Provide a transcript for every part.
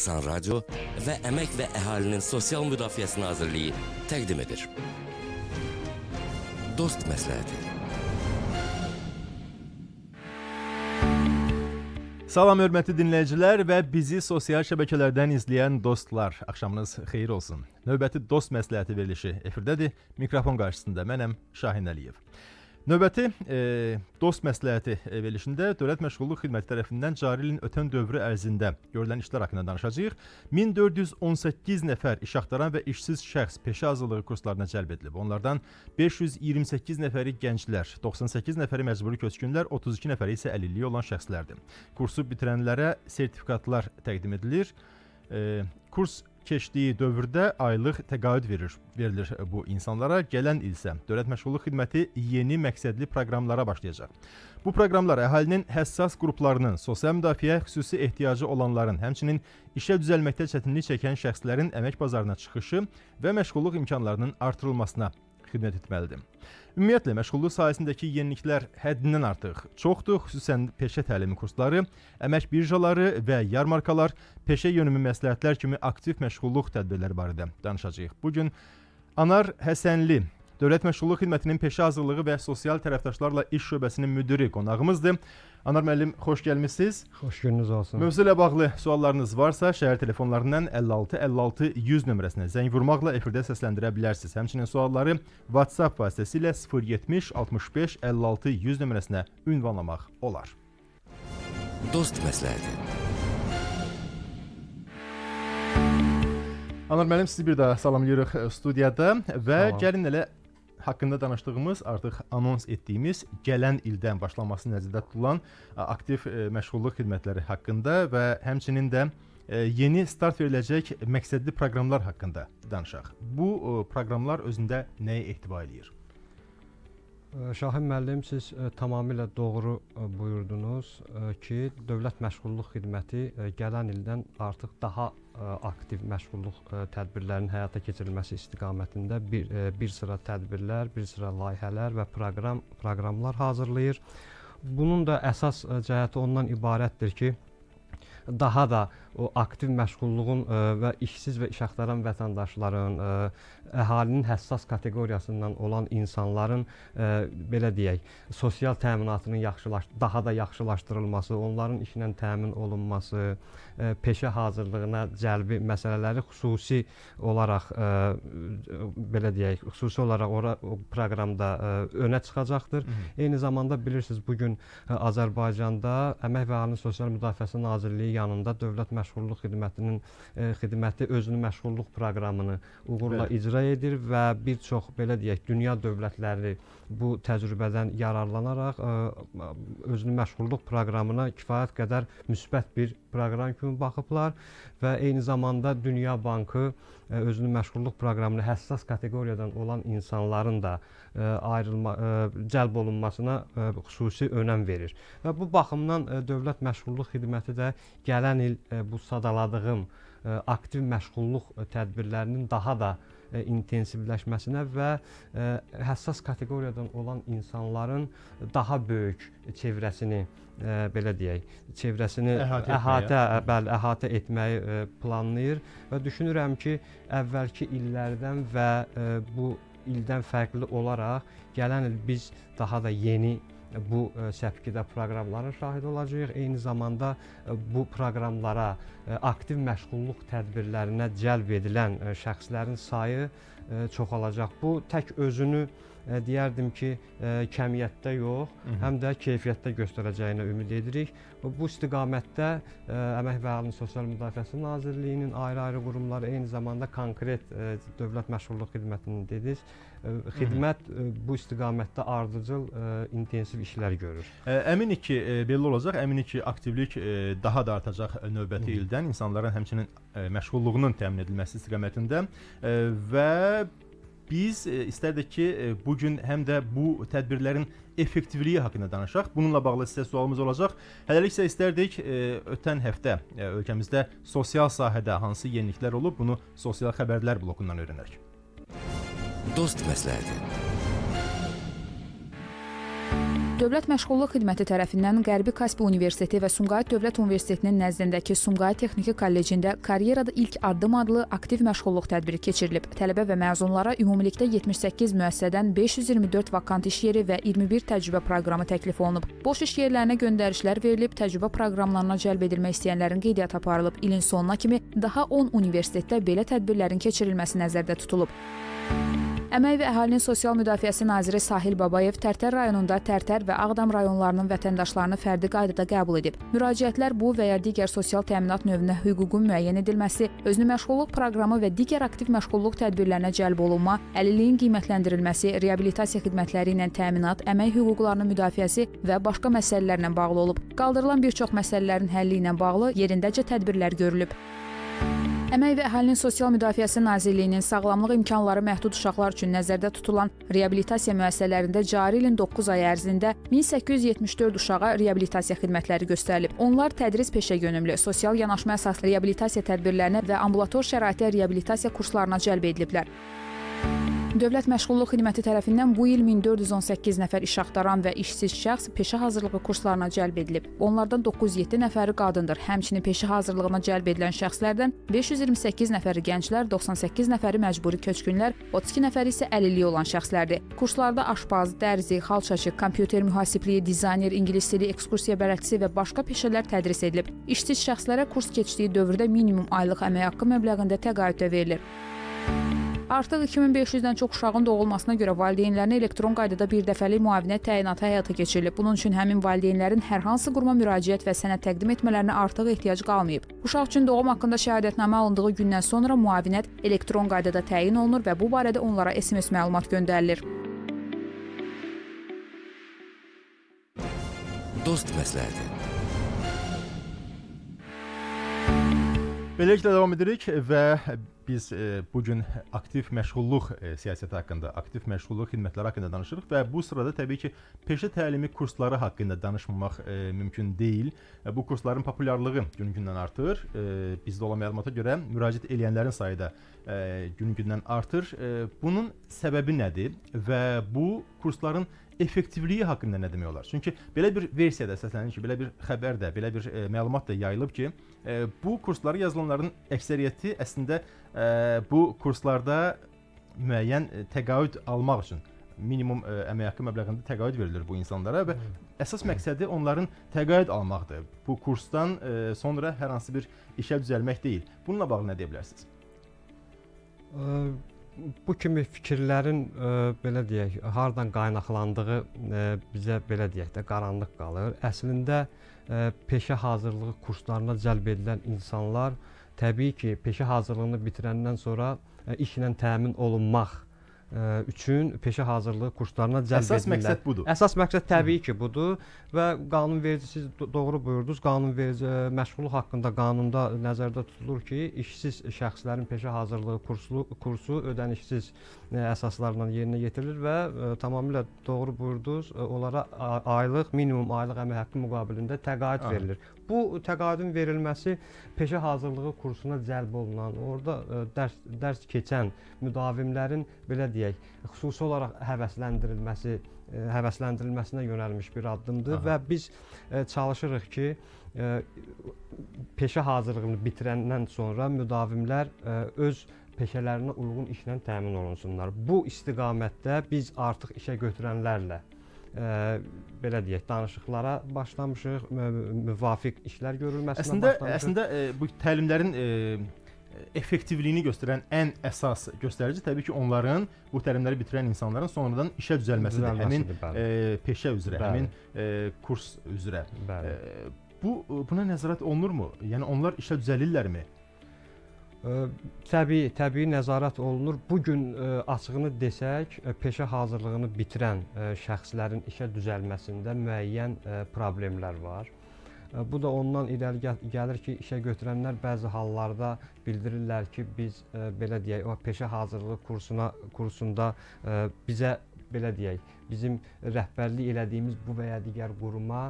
Asan Radio və Əmək və Əhalinin Sosial Müdafiəsi Nazirliyi təqdim edir. Dost məsləhəti. Salam hörmətli dinləyicilər və bizi sosial şəbəkələrdən izləyən dostlar. Axşamınız xeyir olsun. Növbəti dost məsləhəti verilişi efirdədir. Mikrofon qarşısında mənəm Şahin Əliyev. Növbəti e, dost məsləhəti verilişində Dövlət Məşğulluq Xidməti tərəfindən cari ilin ötən dövrü ərzində görülən işlər haqqında danışacağıq. 1418 nəfər iş axtaran və işsiz şəxs peşə hazırlığı kurslarına cəlb edilib. Onlardan 528 nəfəri gənclər, 98 nəfəri məcburi köçkünlər, 32 nəfəri isə əlilliyi olan şəxslərdir. Kursu bitirənlərə sertifikatlar təqdim edilir. E, kurs keçdiyi dövrdə aylıq təqaüd verir, verilir bu insanlara. Gələn il isə Dövlət Məşğulluq Xidməti yeni məqsədli proqramlara başlayacaq. Bu proqramlar əhalinin həssas qruplarının, sosial müdafiə xüsusi ehtiyacı olanların, həmçinin işə düzəlməkdə çətinlik çəkən şəxslərin əmək bazarına çıxışı və məşğulluq imkanlarının artırılmasına xidmət etməlidir. Ümumiyyətlə məşğulluq sahəsindəki yeniliklər həddindən artıq çoxdur, xüsusən peşə təlimi kursları, əmək birjaları və yarmarkalar, peşə yönümlü məsləhətlər kimi aktiv məşğulluq tədbirləri barədə danışacağıq. Bu gün Anar Həsənli Dövlət Məşğulluq Xidmətinin peşə hazırlığı və sosial tərəfdaşlarla iş şöbəsinin müdiri qonağımızdır. Anar müəllim, xoş gəlmisiniz. Xoş gününüz olsun. Mövzu ilə bağlı suallarınız varsa, şəhər telefonlarından 56 56 100 nömrəsinə zəng vurmaqla efirdə səsləndirə bilərsiniz. Həmçinin sualları WhatsApp vasitəsilə 070 65 56 100 nömrəsinə ünvanlamaq olar. Dost məsləhəti. Anar müəllim, sizi bir daha salamlayırıq studiyada və Salam. gəlin elə haqqında danışdığımız, artıq anons etdiyimiz gələn ildən başlanması nəzərdə tutulan aktiv məşğulluq xidmətləri haqqında və həmçinin də yeni start veriləcək məqsədli proqramlar haqqında danışaq. Bu proqramlar özündə nəyə ehtiva eləyir? Şahin müəllim, siz ə, tamamilə doğru ə, buyurdunuz ə, ki, Dövlət Məşğulluq Xidməti ə, gələn ildən artıq daha ə, aktiv məşğulluq ə, tədbirlərinin həyata keçirilməsi istiqamətində bir ə, bir sıra tədbirlər, bir sıra layihələr və proqram proqramlar hazırlayır. Bunun da əsas ə, cəhəti ondan ibarətdir ki, daha da o aktiv məşğulluğun ə, və işsiz və iş axtaran vətəndaşların, ə, əhalinin həssas kateqoriyasından olan insanların ə, belə deyək, sosial təminatının yaxşılaş daha da yaxşılaşdırılması, onların işlə təmin olunması, peşə hazırlığına cəlbi məsələləri xüsusi olaraq ə, belə deyək, xüsusi olaraq ora proqramda ə, önə çıxacaqdır. Hı -hı. Eyni zamanda bilirsiniz bu gün Azərbaycanda Əmək və Əhalinin Sosial Müdafiəsi Nazirliyi yanında Dövlət Məşğulluq Xidmətinin xidməti özünün məşğulluq proqramını uğurla Bəli. icra edir və bir çox belə deyək, dünya dövlətləri bu təcrübədən yararlanaraq ə, özünün məşğulluq proqramına kifayət qədər müsbət bir proqram kimi baxıblar və eyni zamanda Dünya Bankı ə, özünün məşğulluq proqramını həssas kateqoriyadan olan insanların da ə, ayrılma ə, cəlb olunmasına xüsusi önəm verir. Və bu baxımdan Dövlət Məşğulluq Xidməti də gələn il bu sadaladığım aktiv məşğulluq tədbirlərinin daha da intensivləşməsinə və ə, həssas kateqoriyadan olan insanların daha böyük çevrəsini ə, belə deyək, çevrəsini Əhatə əhatə, bəli, əhatə etməyi planlayır və düşünürəm ki, əvvəlki illərdən və bu ildən fərqli olaraq gələn il biz daha da yeni bu ə, səpkidə proqramların şahidi olacağıq. Eyni zamanda ə, bu proqramlara ə, aktiv məşğulluq tədbirlərinə cəlb edilən şəxslərin sayı çoxalacaq. Bu tək özünü deyərdim ki, kəmiyyətdə yox, Hı -hı. həm də keyfiyyətdə göstərəcəyinə ümid edirik. Bu istiqamətdə Əmək və Əhalinin Sosial Müdafiəsi Nazirliyinin ayrı-ayrı qurumları, eyni zamanda konkret Dövlət Məşğulluq Xidmətinin dediniz, xidmət ə, bu istiqamətdə ardıcıl intensiv işlər görür. Əminik ki, belə olacaq. Əminik ki, aktivlik daha da artacaq növbəti Hı. ildən insanların həmçinin məşğulluğunun təmin edilməsi istiqamətində və biz e, istərdik ki, e, bu gün həm də bu tədbirlərin effektivliyi haqqında danışaq. Bununla bağlı sizə sualımız olacaq. Hələlik isə istərdik e, ötən həftə ölkəmizdə sosial sahədə hansı yeniliklər olub, bunu sosial xəbərlər blokundan öyrənək. Dost məsləhəti. Dövlət Məşğulluq Xidməti tərəfindən Qərbi Kaspi Universiteti və Sumqayıt Dövlət Universitetinin nəzdindəki Sumqayıt Texniki Kollecində Karyerada ilk addım adlı aktiv məşğulluq tədbiri keçirilib. Tələbə və məzunlara ümumilikdə 78 müəssisədən 524 vakant iş yeri və 21 təcrübə proqramı təklif olunub. Boş iş yerlərinə göndərişlər verilib, təcrübə proqramlarına cəlb edilmək istəyənlərin qeydiyyatı aparılıb. İlin sonuna kimi daha 10 universitetdə belə tədbirlərin keçirilməsi nəzərdə tutulub. Əmək və Əhalinin Sosial Müdafiəsi naziri Sahil Babayev Tərtər rayonunda Tərtər və Ağdam rayonlarının vətəndaşlarını fərdi qaydada qəbul edib. Müraciətlər bu və ya digər sosial təminat növünə hüququn müəyyən edilməsi, özünü məşğulluq proqramı və digər aktiv məşğulluq tədbirlərinə cəlb olunma, əlilliyin qiymətləndirilməsi, reabilitasiya xidmətləri ilə təminat, əmək hüquqlarının müdafiəsi və başqa məsələlərlə bağlı olub. Qaldırılan bir çox məsələlərin həlli ilə bağlı yerindəcə tədbirlər görülüb. Əmək və Əhalinin Sosial Müdafiəsi Nazirliyinin sağlamlıq imkanları məhdud uşaqlar üçün nəzərdə tutulan reabilitasiya müəssisələrində cari ilin 9 ay ərzində 1874 uşağa reabilitasiya xidmətləri göstərilib. Onlar tədris peşə yönümlü, sosial yanaşma əsaslı reabilitasiya tədbirlərinə və ambulator şəraitə reabilitasiya kurslarına cəlb ediliblər. Dövlət Məşğulluq Xidməti tərəfindən bu il 1418 nəfər iş axtaran və işsiz şəxs peşə hazırlığı kurslarına cəlb edilib. Onlardan 907 nəfəri qadındır. Həmçinin peşə hazırlığına cəlb edilən şəxslərdən 528 nəfəri gənclər, 98 nəfəri məcburi köçkünlər, 32 nəfəri isə əlilliyi olan şəxslərdir. Kurslarda aşpaz, dərzi, xalçaçı, kompüter mühasibliyi, dizayner, ingilis dili, ekskursiya bələdçisi və başqa peşələr tədris edilib. İşsiz şəxslərə kurs keçdiyi dövrdə minimum aylıq əmək haqqı məbləğində təqaüd də verilir. Artıq 2500-dən çox uşağın doğulmasına görə valideynlərinə elektron qaydada birdəfəlik müavinət təyinatı həyata keçirilib. Bunun üçün həmin valideynlərin hər hansı quruma müraciət və sənəd təqdim etmələrinə artıq ehtiyac qalmayıb. Uşaq üçün doğum haqqında şəhadətnamə alındığı gündən sonra müavinət elektron qaydada təyin olunur və bu barədə onlara SMS məlumat göndərilir. Dost məsləhəti. Beləliklə davam edirik və biz e, bu gün aktiv məşğulluq e, siyasəti haqqında, aktiv məşğulluq xidmətləri haqqında danışırıq və bu sırada təbii ki, peşə təlimi kursları haqqında danışmamaq e, mümkün deyil. E, bu kursların populyarlığı gün-gündən artır. E, bizdə olan məlumata görə müraciət edənlərin sayı da e, gün-gündən artır. E, bunun səbəbi nədir və bu kursların effektivliyi haqqında nə demək olar? Çünki belə bir versiyada səslənir ki, belə bir xəbər də, belə bir e, məlumat da yayılıb ki, e, bu kurslara yazılanların əksəriyyəti əslində e, bu kurslarda müəyyən e, təqaüd almaq üçün minimum ə, e, əmək haqqı məbləğində təqaüd verilir bu insanlara və əsas məqsədi onların təqaüd almaqdır. Bu kursdan ə, e, sonra hər hansı bir işə düzəlmək deyil. Bununla bağlı nə deyə bilərsiniz? Ə, bu kimi fikirlərin ə, e, belə deyək, hardan qaynaqlandığı ə, e, bizə belə deyək də qaranlıq qalır. Əslində ə, e, peşə hazırlığı kurslarına cəlb edilən insanlar təbii ki, peşə hazırlığını bitirəndən sonra ə, işlə təmin olunmaq üçün peşə hazırlığı kurslarına cəlb Əsas edilirlər. məqsəd budur. Əsas məqsəd təbii ki, budur və qanunverici siz doğru buyurdunuz. Qanunverici məşğulluq haqqında qanunda nəzərdə tutulur ki, işsiz şəxslərin peşə hazırlığı kursu kursu ödənişsiz əsaslarla yerinə yetirilir və ə, tamamilə doğru buyurdunuz. Onlara aylıq, minimum aylıq əmək haqqı müqabilində təqaüd verilir. Bu təqaüdün verilməsi peşə hazırlığı kursuna cəlb olunan, orada ə, dərs dərs keçən müdavimlərin belə deyək, xüsusi olaraq həvəsləndirilməsi ə, həvəsləndirilməsinə yönəlmiş bir addımdır Aha. və biz ə, çalışırıq ki, peşə hazırlığını bitirəndən sonra müdavimlər öz peşələrinə uyğun işlə təmin olunsunlar. Bu istiqamətdə biz artıq işə götürənlərlə belə deyək, danışıqlara başlamışıq, mü- müvafiq işlər görülməsinə Əslində başlamışıq. əslində ə, bu təlimlərin effektivliyini göstərən ən əsas göstərici təbii ki, onların bu təlimləri bitirən insanların sonradan işə düzəlməsidir. Həmin Düzəlməsidir, bəli. ə, peşə üzrə, Bəli. həmin ə, kurs üzrə. Bəli. Ə, bu buna nəzarət olunurmu? Yəni onlar işə düzəlirlərmi? Təbii, təbii nəzarət olunur. Bu gün açığını desək, peşə hazırlığını bitirən şəxslərin işə düzəlməsində müəyyən problemlər var. Bu da ondan irəli gəl- gəlir ki, işə götürənlər bəzi hallarda bildirirlər ki, biz belə deyək, o peşə hazırlığı kursuna kursunda bizə belə deyək, bizim rəhbərlik elədiyimiz bu və ya digər quruma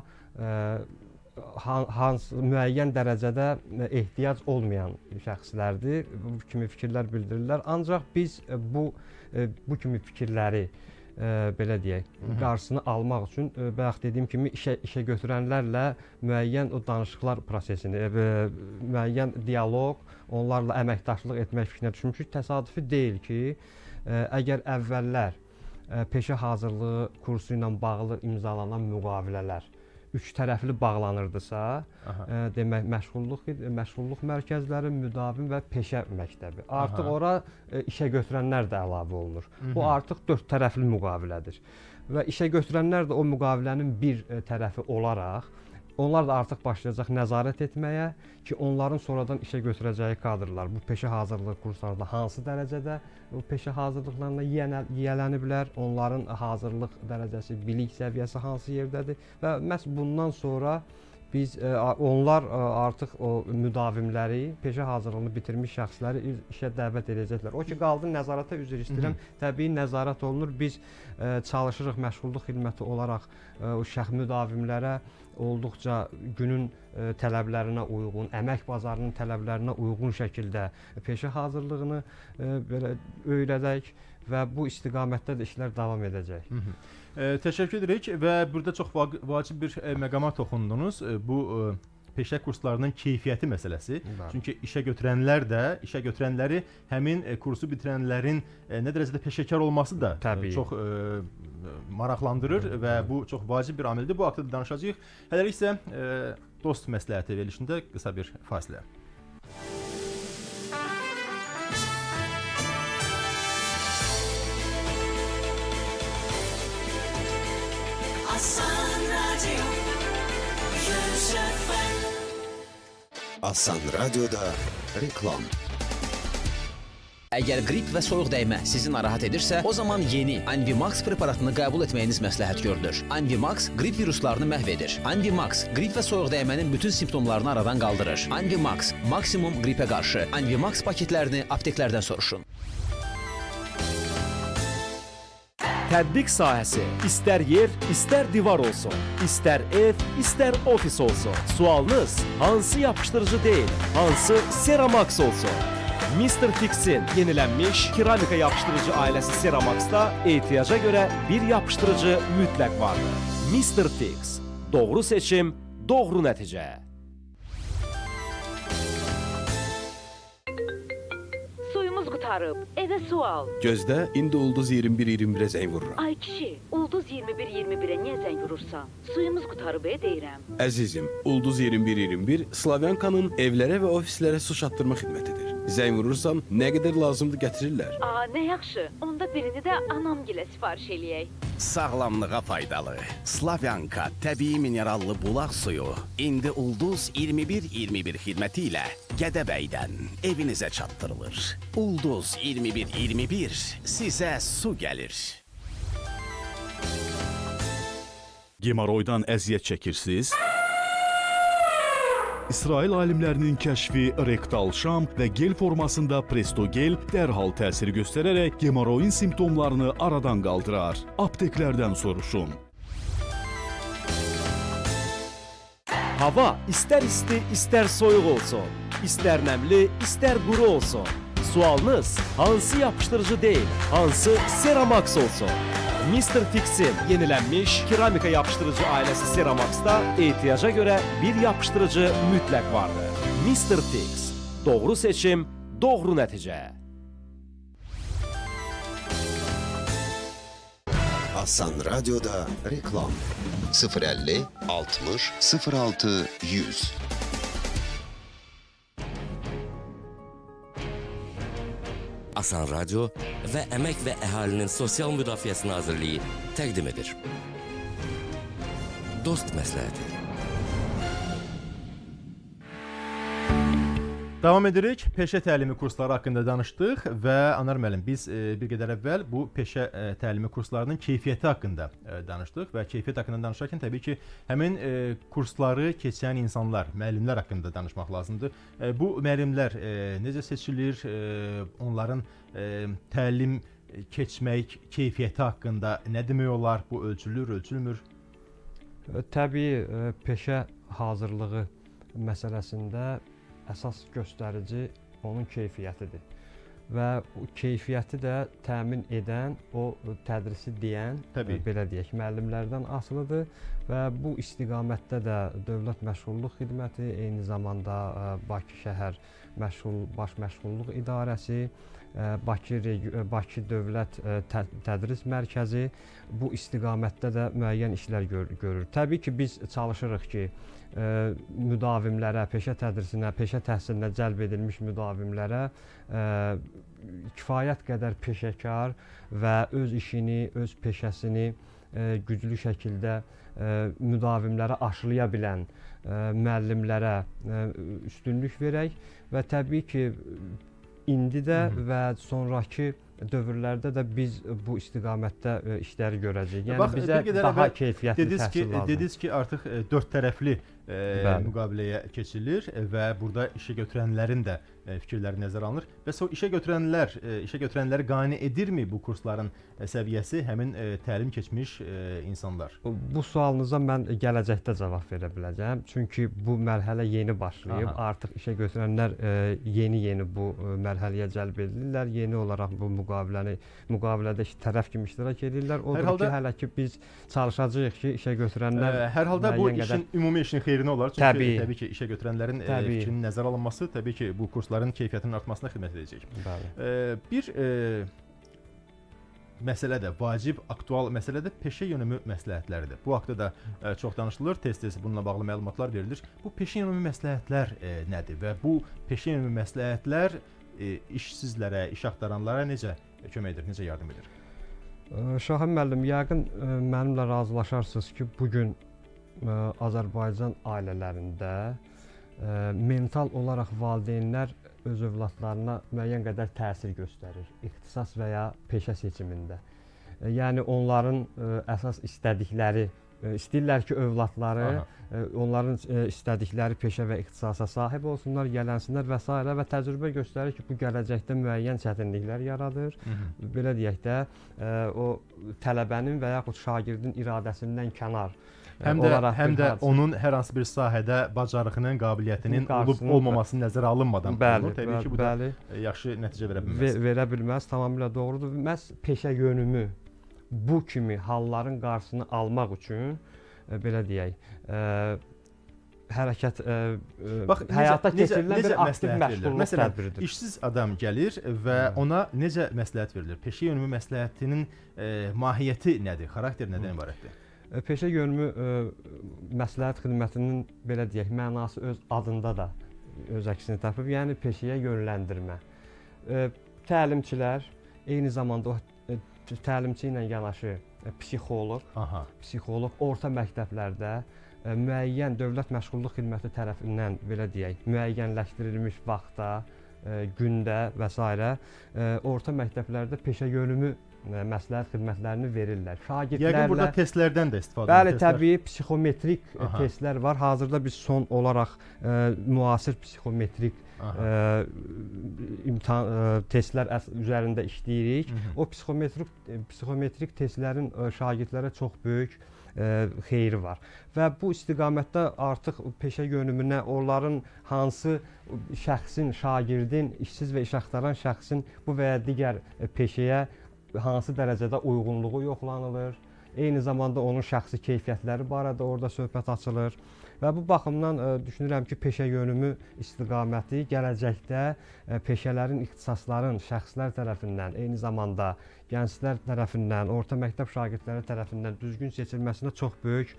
hansı müəyyən dərəcədə ə, ehtiyac olmayan şəxslərdir. Bu kimi fikirlər bildirirlər. Ancaq biz ə, bu ə, bu kimi fikirləri ə, belə deyək, qarşısını almaq üçün ə, bayaq dediyim kimi işə işə götürənlərlə müəyyən o danışıqlar prosesini, ə, müəyyən dialoq, onlarla əməkdaşlıq etmək fikrinə düşmüşük. Təsadüfi deyil ki, ə, əgər əvvəllər ə, peşə hazırlığı kursu ilə bağlı imzalanan müqavilələr üç tərəfli bağlanırdısa, Aha. ə, demək məşğulluq məşğulluq mərkəzləri, müdavim və peşə məktəbi. Artıq Aha. ora ə, işə götürənlər də əlavə olunur. Bu Mhm. artıq dörd tərəfli müqavilədir. Və işə götürənlər də o müqavilənin bir ə, tərəfi olaraq onlar da artıq başlayacaq nəzarət etməyə ki, onların sonradan işə götürəcəyi kadrlar bu peşə hazırlığı kurslarında hansı dərəcədə bu peşə hazırlıqlarına yiyələniblər, onların hazırlıq dərəcəsi, bilik səviyyəsi hansı yerdədir və məhz bundan sonra biz a- onlar ə, artıq o müdavimləri, peşə hazırlığını bitirmiş şəxsləri işə dəvət edəcəklər. O ki qaldı nəzarətə üzr istəyirəm. Təbii nəzarət olunur. Biz ə, çalışırıq məşğulluq xidməti olaraq o şəxs müdavimlərə olduqca günün tələblərinə uyğun, əmək bazarının tələblərinə uyğun şəkildə peşə hazırlığını belə öyrədək və bu istiqamətdə də işlər davam edəcək. E, təşəkkür edirik və burada çox vaq- vacib bir e, məqama toxundunuz. E, bu e, peşə kurslarının keyfiyyəti məsələsi. Bəli. Çünki işə götürənlər də, işə götürənləri həmin e, kursu bitirənlərin e, nə dərəcədə peşəkar olması da e, Təbii. çox e, maraqlandırır və bu çox vacib bir amildir. Bu haqqda da danışacağıq. Hələlik isə e, dost məsləhəti verilişində qısa bir fasilə. Asan Radyo 100 FM Asan Radyo'da reklam. Əgər qrip və soyuq dəymə sizi narahat edirsə, o zaman yeni Anvimax preparatını qəbul etməyiniz məsləhət görülür. Anvimax qrip viruslarını məhv edir. Anvimax qrip və soyuq dəymənin bütün simptomlarını aradan qaldırır. Anvimax maksimum qripə qarşı. Anvimax paketlərini apteklərdən soruşun. Tətbiq sahəsi istər yer, istər divar olsun, istər ev, istər ofis olsun. Sualınız hansı yapışdırıcı deyil, hansı Ceramax olsun? Mr. Fix'in yenilənmiş keramika yapışdırıcı ailəsi Ceramax'da ehtiyaca görə bir yapışdırıcı mütləq vardır. Mr. Fix. Doğru seçim, doğru nəticə. Qutarıb. Evə su al. Gözdə, indi ulduz 21-21-ə zəng vururam. Ay kişi, ulduz 21-21-ə niyə zəng vurursan? Suyumuz qutarıb e deyirəm. Əzizim, ulduz 21-21 Slavyankanın evlərə və ofislərə su çatdırma xidmətidir. Zəng vurursam, nə qədər lazımdır gətirirlər. Aa, nə yaxşı. Onda birini də anamgilə sifariş eləyək. Sağlamlığa faydalı. Slavyanka təbii minerallı bulaq suyu indi Ulduz 21-21 xidməti ilə Gədəbəydən evinizə çatdırılır. Ulduz 21-21 sizə su gəlir. Gemoroydan əziyyət çəkirsiniz? İsrail alimlərinin kəşfi rektal şam və gel formasında Prestogel dərhal təsir göstərərək gemoroyin simptomlarını aradan qaldırar. Apteklərdən soruşun. Hava istər isti, istər soyuq olsun, istər nəmli, istər quru olsun. Sualınız hansı yapışdırıcı deyil, hansı Ceramax olsun? Mr. Fix'in yenilənmiş keramika yapışdırıcı ailəsi Ceramax'da ehtiyaca görə bir yapışdırıcı mütləq vardır. Mr. Fix. Doğru seçim, doğru nəticə. Asan Radyo'da reklam. 050 60 06 100. Asan Radio və Əmək və Əhalinin Sosial Müdafiəsi Nazirliyi təqdim edir. Dost məsləhəti. Davam edirik. Peşə təlimi kursları haqqında danışdıq və Anar müəllim biz e, bir qədər əvvəl bu peşə e, təlimi kurslarının keyfiyyəti haqqında e, danışdıq və keyfiyyət haqqında danışarkən təbii ki, həmin e, kursları keçən insanlar, müəllimlər haqqında danışmaq lazımdır. E, bu müəllimlər e, necə seçilir? E, onların e, təlim keçmək keyfiyyəti haqqında nə demək olar? Bu ölçülür, ölçülmür? Təbii ə, peşə hazırlığı məsələsində əsas göstərici onun keyfiyyətidir. və o keyfiyyəti də təmin edən, o tədrisi deyən, Təbii. e, belə deyək, müəllimlərdən asılıdır və bu istiqamətdə də Dövlət Məşğulluq Xidməti, eyni zamanda e, Bakı şəhər məşğul baş məşğulluq idarəsi, Bakı Bakı Dövlət Tə- Tədris Mərkəzi bu istiqamətdə də müəyyən işlər gör görür. Təbii ki, biz çalışırıq ki, müdavimlərə, peşə tədrisinə, peşə təhsilinə cəlb edilmiş müdavimlərə kifayət qədər peşəkar və öz işini, öz peşəsini güclü şəkildə müdavimlərə aşılaya bilən müəllimlərə üstünlük verək və təbii ki, indi də Mhm. və sonrakı dövrlərdə də biz bu istiqamətdə e, işləri görəcəyik. Yəni Bax, bizə daha keyfiyyətli dediniz ki, təhsil lazımdır. dediniz ki, artıq e, dörd tərəfli e, Bəli. müqaviləyə keçilir e, və burada işə götürənlərin də e, fikirləri nəzərə alınır. Bəs o işə götürənlər, e, işə götürənləri qane edirmi bu kursların e, səviyyəsi həmin e, təlim keçmiş e, insanlar? Bu sualınıza mən gələcəkdə cavab verə biləcəm. Çünki bu mərhələ yeni başlayıb. Aha. Artıq işə götürənlər e, yeni-yeni bu e, mərhələyə cəlb edilirlər. Yeni olaraq bu müqaviləni müqavilədə tərəf kimi iştirak edirlər. Odur Hər ki, halda- hələ ki biz çalışacağıq ki, işə götürənlər Ə, Hər halda bu işin ümumi işin xeyrinə olar. Çünki Təbii. təbii ki, işə götürənlərin e, Təbii. fikrinin nəzərə alınması təbii ki, bu kursların keyfiyyətinin artmasına xidmət edəcək. Bəli. Ə, Bir e, məsələ də vacib, aktual məsələ də peşə yönümü məsləhətləridir. Bu haqqda da ə, çox danışılır, tez-tez bununla bağlı məlumatlar verilir. Bu peşə yönümü məsləhətlər ə, nədir və bu peşə yönümü məsləhətlər ə, işsizlərə, iş axtaranlara necə kömək edir, necə yardım edir? Şahin müəllim, yəqin mənimlə razılaşarsınız ki, bu gün Azərbaycan ailələrində mental olaraq valideynlər öz övladlarına müəyyən qədər təsir göstərir ixtisas və ya peşə seçimində. Ə, Yəni onların ə, əsas istədikləri ə, istəyirlər ki, övladları Aha. onların istədikləri peşə və ixtisasa sahib olsunlar, gələnsinlər və s. və təcrübə göstərir ki, bu gələcəkdə müəyyən çətinliklər yaradır. Mhm. Belə deyək də, o tələbənin və yaxud şagirdin iradəsindən kənar Həm də həm də hadisə- onun hər hansı bir sahədə bacarığının, qabiliyyətinin olub olmaması nəzərə alınmadan Bəli, olur. Təbii ki, bu bəli. da e, yaxşı nəticə verə Ve, bilməz. verə bilməz, tamamilə doğrudur. Məhz peşə yönümü bu kimi halların qarşısını almaq üçün ə, belə deyək, ə, hərəkət ə, ə, Bax, həyata keçirilən bir aktiv məşğulluq Məsələn, tədbiridir. işsiz adam gəlir və ona necə məsləhət verilir? Peşə yönümü məsləhətinin e, mahiyyəti nədir? Xarakteri nədən ibarətdir? Ə, Peşə yönümü ə, məsləhət xidmətinin belə deyək, mənası öz adında da öz əksini tapıb, yəni peşəyə yönləndirmə. Ə, Təlimçilər, eyni zamanda o təlimçi ilə yanaşı psixoloq, Aha. psixoloq orta məktəblərdə müəyyən dövlət məşğulluq xidməti tərəfindən belə deyək, müəyyənləşdirilmiş vaxtda, gündə və s. orta məktəblərdə peşə yönümü məsləhət xidmətlərini verirlər. Şagirdlərlə Yəqin burada testlərdən də istifadə Bəli, testlər- təbii psixometrik ə, Aha. testlər var. Hazırda biz son olaraq ə, müasir psixometrik Aha. ə, imtahan ə, testlər üzərində işləyirik. Mhm. O psixometrik psixometrik testlərin ə, şagirdlərə çox böyük ə, xeyri var. Və bu istiqamətdə artıq peşə yönümünə onların hansı şəxsin, şagirdin, işsiz və iş axtaran şəxsin bu və ya digər peşəyə hansı dərəcədə uyğunluğu yoxlanılır. Eyni zamanda onun şəxsi keyfiyyətləri barədə orada söhbət açılır. Və bu baxımdan ə, düşünürəm ki, peşə yönümü istiqaməti gələcəkdə ə, peşələrin, ixtisasların şəxslər tərəfindən, eyni zamanda gənclər tərəfindən, orta məktəb şagirdləri tərəfindən düzgün seçilməsinə çox böyük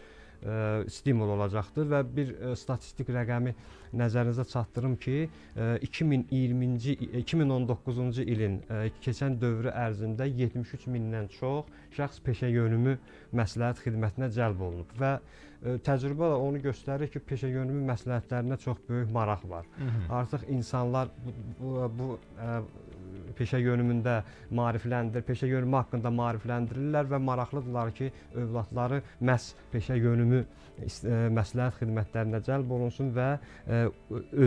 stimul olacaqdır və bir ə, statistik rəqəmi nəzərinizə çatdırım ki, ə, 2020-ci 2019-cu ilin keçən dövrü ərzində 73 mindən çox şəxs peşə yönümü məsləhət xidmətinə cəlb olunub və təcrübə də onu göstərir ki, peşə yönümü məsləhətlərinə çox böyük maraq var. Mhm. Artıq insanlar bu, bu, bu peşə yönümündə maarifləndir, peşə yönümü haqqında maarifləndirirlər və maraqlıdırlar ki, övladları məhz peşə yönümü ə, məsləhət xidmətlərinə cəlb olunsun və ə,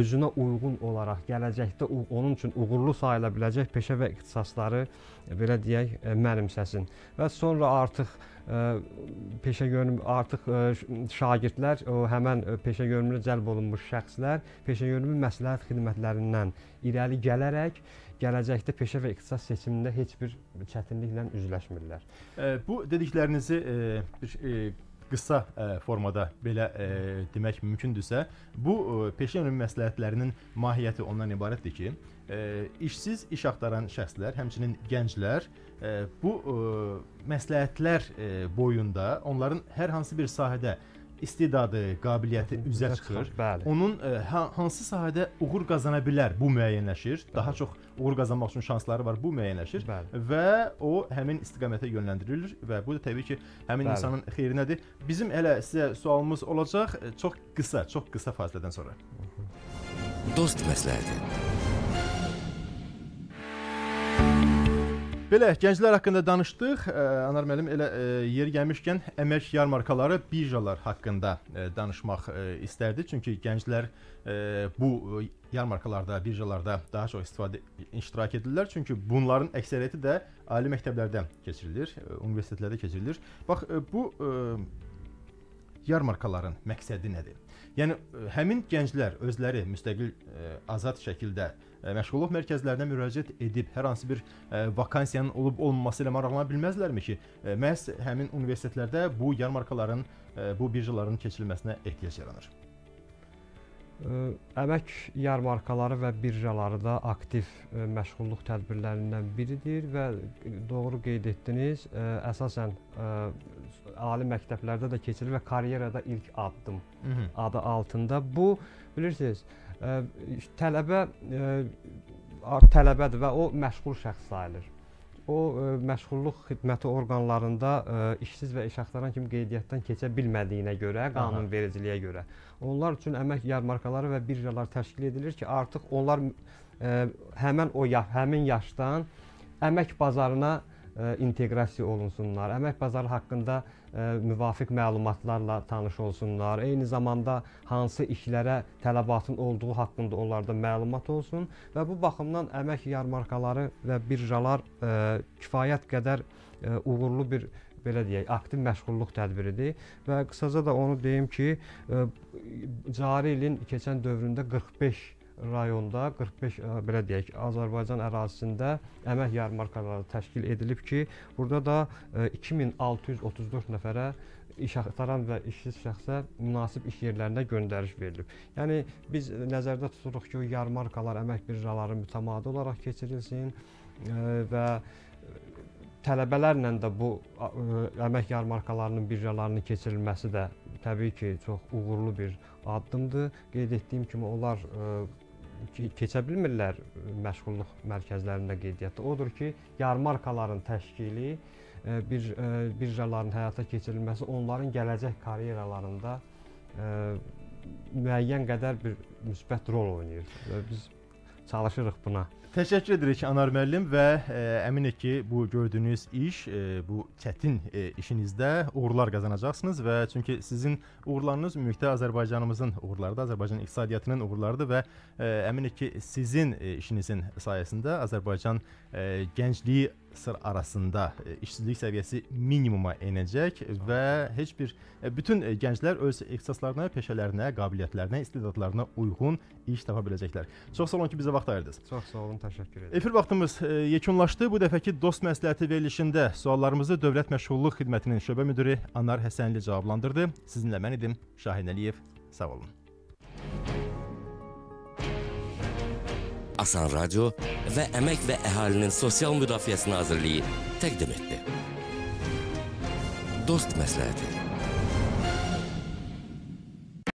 özünə uyğun olaraq gələcəkdə onun üçün uğurlu sayıla biləcək peşə və ixtisasları ə, belə deyək, mənimsəsin. Və sonra artıq peşə görünüm artıq şagirdlər o həmən peşə görünümünə cəlb olunmuş şəxslər peşə görünümü məsləhət xidmətlərindən irəli gələrək gələcəkdə peşə və ixtisas seçimində heç bir çətinliklə üzləşmirlər. Bu dediklərinizi bir qısa ə, formada belə ə, demək mümkündürsə, bu ə, peşə yönümlü məsləhətlərinin mahiyyəti ondan ibarətdir ki, ə, işsiz iş axtaran şəxslər, həmçinin gənclər ə, bu ə, məsləhətlər ə, boyunda onların hər hansı bir sahədə istedadı, qabiliyyəti üzə çıxır. Bəli. Onun ə, hansı sahədə uğur qazana bilər bu müəyyənləşir. Bəli. Daha çox uğur qazanmaq üçün şansları var, bu müəyyənləşir Bəli. və o həmin istiqamətə yönləndirilir və bu da təbii ki, həmin Bəli. insanın xeyrinədir. Bizim hələ sizə sualımız olacaq çox qısa, çox qısa fasilədən sonra. Dost məsləhəti. Belə gənclər haqqında danışdıq. Ə, Anar müəllim elə ə, yeri gəlmişkən əmək yarmarkaları, birjalar haqqında ə, danışmaq ə, istərdi. Çünki gənclər ə, bu ə, yarmarkalarda, birjalarda daha çox istifadə iştirak edirlər. Çünki bunların əksəriyyəti də ali məktəblərdə keçirilir, ə, universitetlərdə keçirilir. Bax ə, bu ə, yarmarkaların məqsədi nədir? Yəni ə, həmin gənclər özləri müstəqil ə, azad şəkildə ə, məşğulluq mərkəzlərinə müraciət edib hər hansı bir ə, vakansiyanın olub olmaması ilə maraqlana bilməzlərmi ki, ə, məhz həmin universitetlərdə bu yarmarkaların, ə, bu birjaların keçirilməsinə ehtiyac yaranır? Əmək yarmarkaları və birjaları da aktiv məşğulluq tədbirlərindən biridir və doğru qeyd etdiniz. Əsasən ali məktəblərdə də keçirir və karyerada ilk addım Hı -hı. adı altında. Bu bilirsiniz, tələbə tələbədir və o məşğul şəxs sayılır. O ə, məşğulluq xidməti orqanlarında ə, işsiz və iş axtaran kimi qeydiyyatdan keçə bilmədiyinə görə, qanunvericiliyə görə onlar üçün əmək yarmarkaları və birjalar təşkil edilir ki, artıq onlar ə, həmin o ya, həmin yaşdan əmək bazarına ə, inteqrasiya olunsunlar. Əmək bazarı haqqında müvafiq məlumatlarla tanış olsunlar. Eyni zamanda hansı işlərə tələbatın olduğu haqqında onlarda məlumat olsun və bu baxımdan əmək yarmarkaları və birjalar kifayət qədər uğurlu bir belə deyək, aktiv məşğulluq tədbiridir və qısaca da onu deyim ki, cari ilin keçən dövründə 45 rayonda 45 ə, belə deyək, Azərbaycan ərazisində əmək yarmarkaları təşkil edilib ki, burada da ə, 2634 nəfərə iş axtaran və işsiz şəxsə münasib iş yerlərinə göndəriş verilib. Yəni biz nəzərdə tuturuq ki, yarmarkalar, əmək birjaları mütəmadi olaraq keçirilsin ə, və tələbələrlə də bu əmək yarmarkalarının birjalarının keçirilməsi də təbii ki, çox uğurlu bir addımdır. Qeyd etdiyim kimi onlar keçə bilmirlər ə, məşğulluq mərkəzlərində qeydiyyatda. Odur ki, yarmarkaların təşkili, ə, bir ə, birjaların həyata keçirilməsi onların gələcək karyeralarında müəyyən qədər bir müsbət rol oynayır. Biz çalışırıq buna. Təşəkkür edirik Anar müəllim və ə, əminik ki, bu gördüyünüz iş, ə, bu çətin ə, işinizdə uğurlar qazanacaqsınız və çünki sizin uğurlarınız ümumilikdə Azərbaycanımızın uğurlarıdır, Azərbaycan iqtisadiyyatının uğurlarıdır və ə, əminik ki, sizin ə, işinizin sayəsində Azərbaycan ə, gəncliyi sır arasında ə, işsizlik səviyyəsi minimuma enəcək və heç bir ə, bütün ə, gənclər öz ixtisaslarına, peşələrinə, qabiliyyətlərinə, istedadlarına uyğun iş tapa biləcəklər. Çox sağ olun ki, bizə vaxt ayırdınız. Çox sağ olun, təşəkkür edirəm. Efir vaxtımız e, yekunlaşdı. Bu dəfəki dost məsləhəti verilişində suallarımızı Dövlət Məşğulluq Xidmətinin şöbə müdiri Anar Həsənli cavablandırdı. Sizinlə mən idim Şahin Əliyev. Sağ olun. Asan Radio və Əmək və Əhalinin Sosial Müdafiəsi Nazirliyi təqdim etdi. Dost məsləhəti.